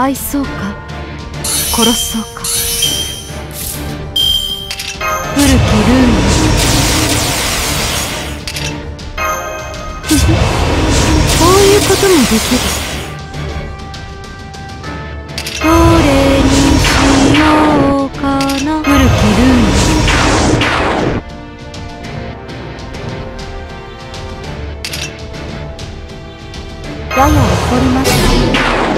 愛そうか？殺そうか？古きルーヌ こういうこともできる。どれにしようかな？古きルーヌやや怒りました。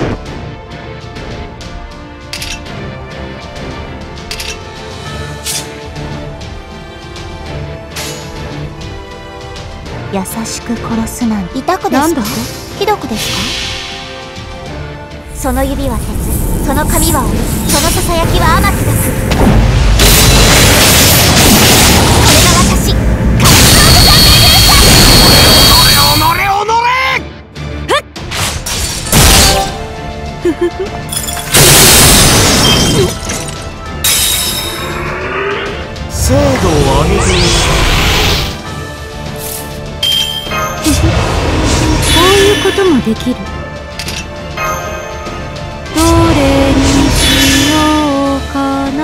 優しく殺すなんて。痛くですか？なんだ？ひどくですか？その指は鉄その髪は鬼そのささやきは天地がす。これが私。精度を上げてここともできる。どれにしようかな。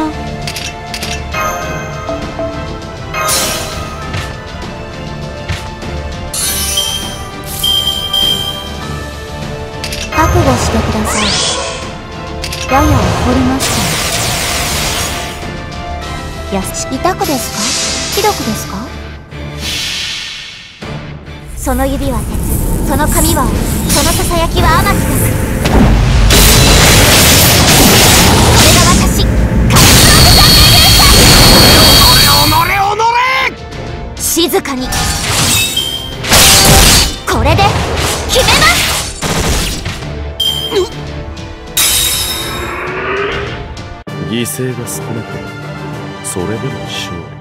覚悟してください。やや怒りましたやし痛くですか？ひどくですか？その指は鉄。その髪はそのささやきは天地がすこれが私カリスマブザンデルさん静かにこれで決めます犠牲が少なくそれでも勝利